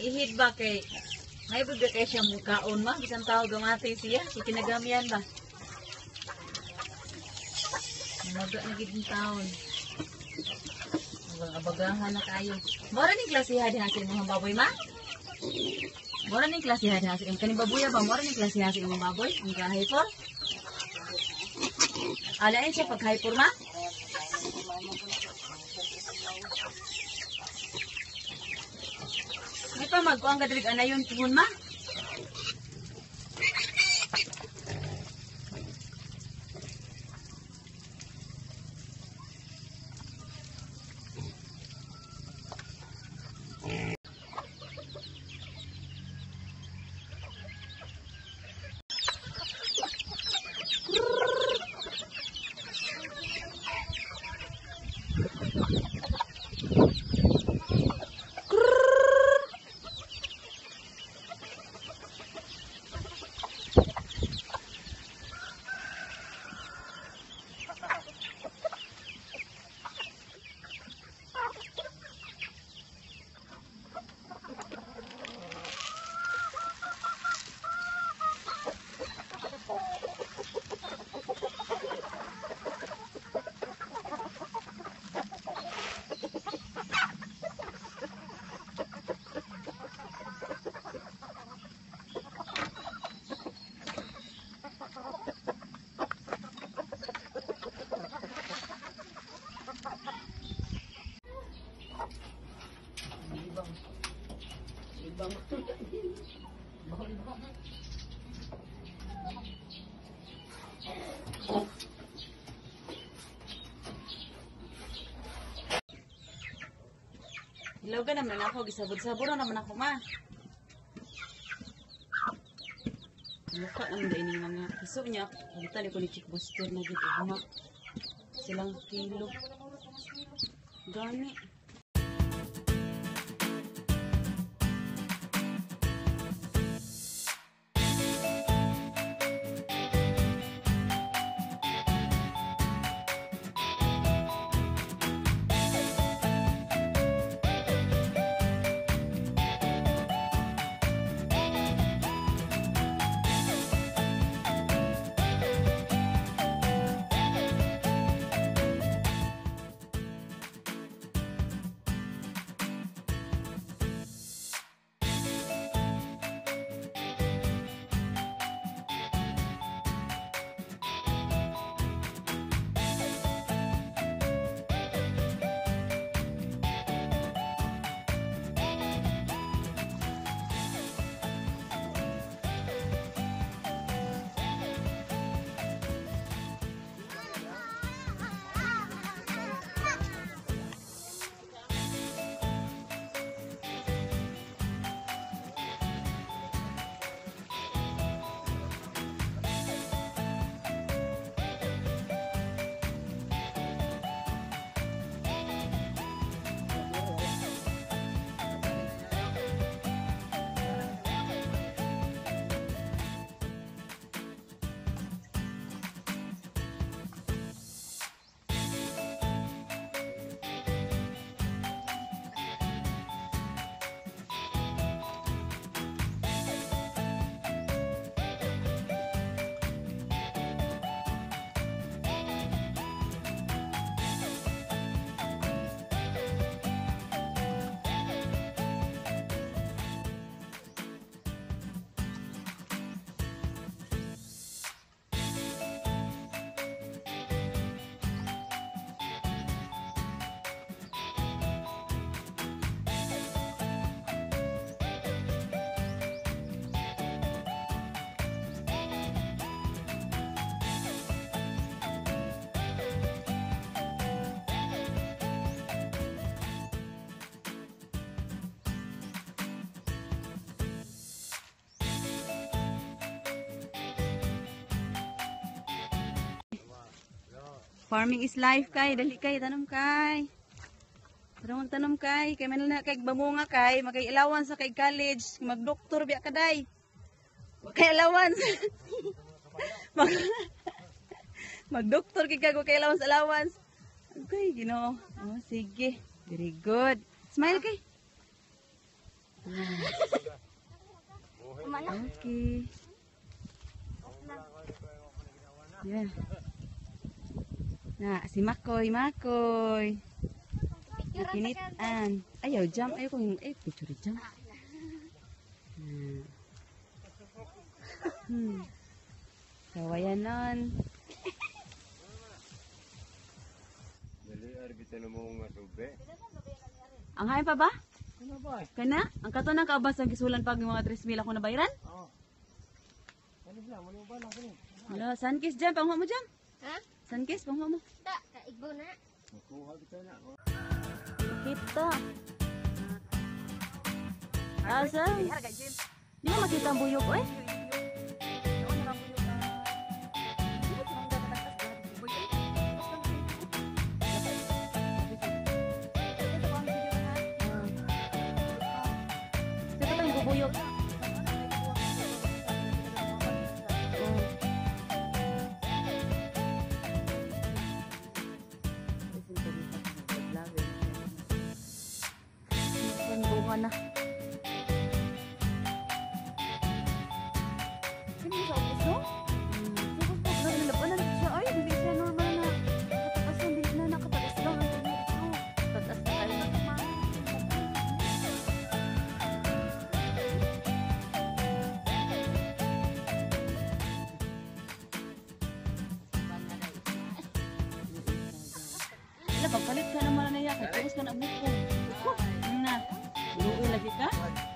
ihid ba kay may ba kay siya mukaon ma bisan tao gamati siya ikinagamian ba Maga na gid ng taon. Abagahan na kayo. Mora ning klase hadi hasil mga baboy ma? Mora ning klase hadi hasil kaning baboy ba mora ning klase hasil mga baboy ang hyper? Alain siya pag hyper ma? Pa magkuang kadrig anayon tuhon ma? Ilaw ka naman ako, gisabod-sabod naman ako ma. Mukha naman da ini mga piso niya. Palitan ko ni Chick Buster na dito. Silang kilo. Gani. Farming is life kay, dali kay tanom kay. Pero tanom kay, kay man na kay bamunga kay, magkay allowance sa kay college, magdoktor biya kaday. Kay allowance. Mag Magdoktor kay kago kay allowance allowance. Okay, Ginoo. Oh, sige. Very good. Smile kay. Okay. Yan. Na, si Makoy, Makoy. Nakinitan. Ayaw, jump. Ayaw kong, eh, picture jump. Hmm. Hmm. Kawayan nun. Dali, arbita na mo tube. Ang hain pa ba? Ano ba? Kana? Ang kato ng kaabas ang gisulan pag yung mga 3,000 ako nabayran? Oo. Ano ba? Ano ba lang kini? Wala, sunkiss dyan. Panguha mo dyan. Ha? San guys, bang mama? Tak, ibu nak na. Makuha kita na. Kita. Asa? Dia makita buyok eh. Tatas na tayo ng kumain. Wala, pagpalit ka naman na niya. Tapos ka na buko. Na, luoy lagi ka?